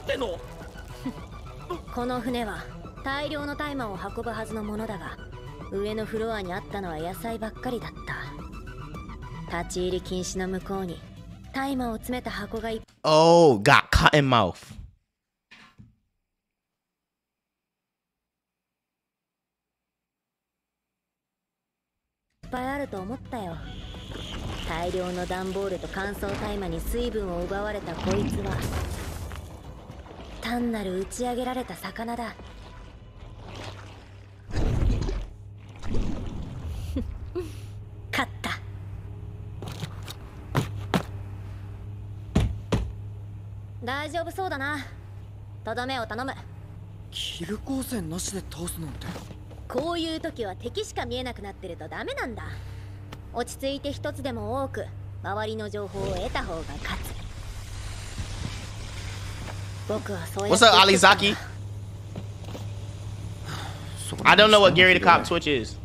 ってんの？この船は大量の大麻を運ぶはずのものだが上のフロアにあったのは野菜ばっかりだった。立ち入り禁止の向こうに大麻を詰めた箱がいっ Oh, got cotton mouth. 単なる打ち上げられた魚だ。勝った。大丈夫そうだな。とどめを頼む。キル光線なしで倒すなんて。こういう時は敵しか見えなくなってるとダメなんだ。落ち着いて一つでも多く周りの情報を得た方が勝つ What's up, Alizaki? I don't know what Gary the Cop Twitch is.